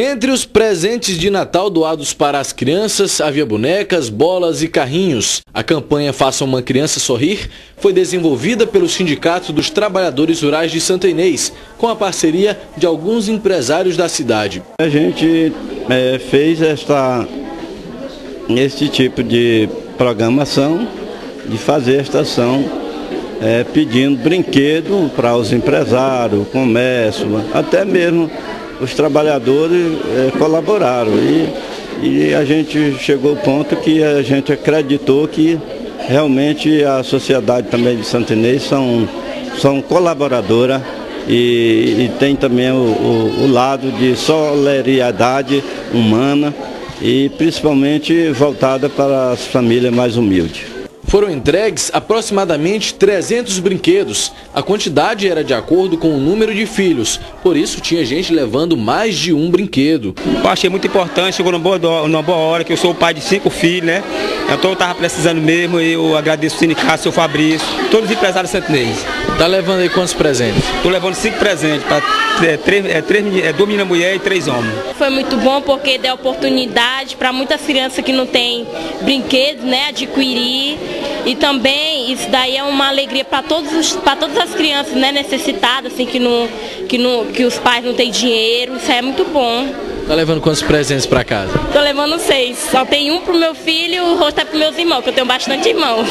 Entre os presentes de Natal doados para as crianças, havia bonecas, bolas e carrinhos. A campanha Faça uma Criança Sorrir foi desenvolvida pelo Sindicato dos Trabalhadores Rurais de Santa Inês, com a parceria de alguns empresários da cidade. A gente é, fez esta, este tipo de programação, de fazer esta ação, é, pedindo brinquedo para os empresários, comércio, até mesmo os trabalhadores é, colaboraram e, e a gente chegou ao ponto que a gente acreditou que realmente a sociedade também de Santo Inês são, são colaboradora e, e tem também o, o, o lado de solidariedade humana e principalmente voltada para as famílias mais humildes. Foram entregues aproximadamente 300 brinquedos. A quantidade era de acordo com o número de filhos, por isso tinha gente levando mais de um brinquedo. Eu achei muito importante, chegou numa boa, numa boa hora, que eu sou o pai de cinco filhos, né? Então eu estava precisando mesmo e eu agradeço o sindicato, seu Fabrício, todos os empresários santinês. Tá levando aí quantos presentes? Estou levando cinco presentes, para é, três, é, três, é, duas meninas mulher e três homens. Foi muito bom porque deu oportunidade para muitas crianças que não têm brinquedos, né, adquirir. E também isso daí é uma alegria para todas as crianças, né, necessitadas, assim, que, não, que, não, que os pais não têm dinheiro. Isso é muito bom. Tá levando quantos presentes para casa? Tô levando seis. Só tem um pro meu filho e o resto é pros meus irmãos, que eu tenho bastante irmãos.